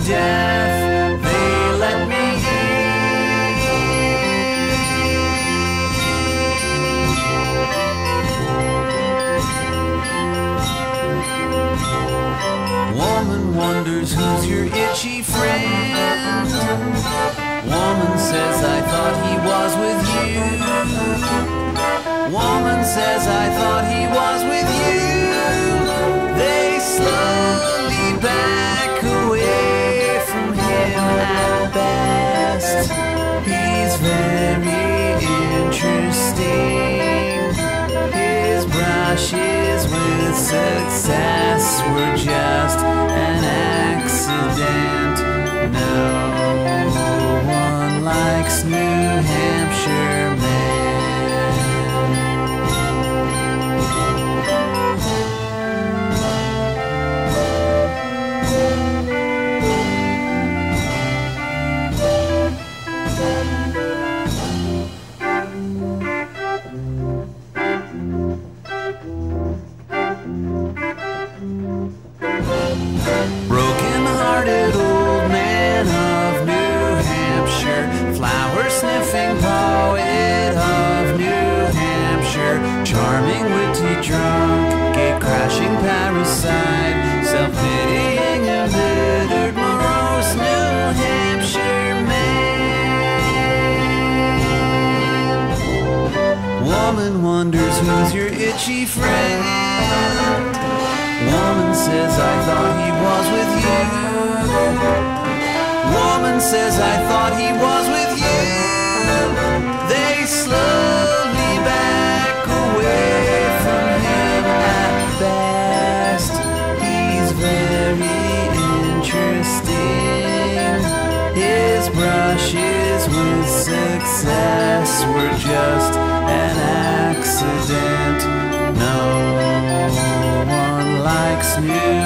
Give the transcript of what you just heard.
death they let me eat. Woman wonders who's your itchy friend. Woman says I thought he was with you. Woman says I thought he was with success were just an accident. No one likes New Hampshire men. Broken-hearted old Woman wonders who's your itchy friend. Woman says I thought he was with you. Woman says I thought he was with you. They slowly back away from him at best. He's very interesting. His brushes with success were just an accident. No one likes new.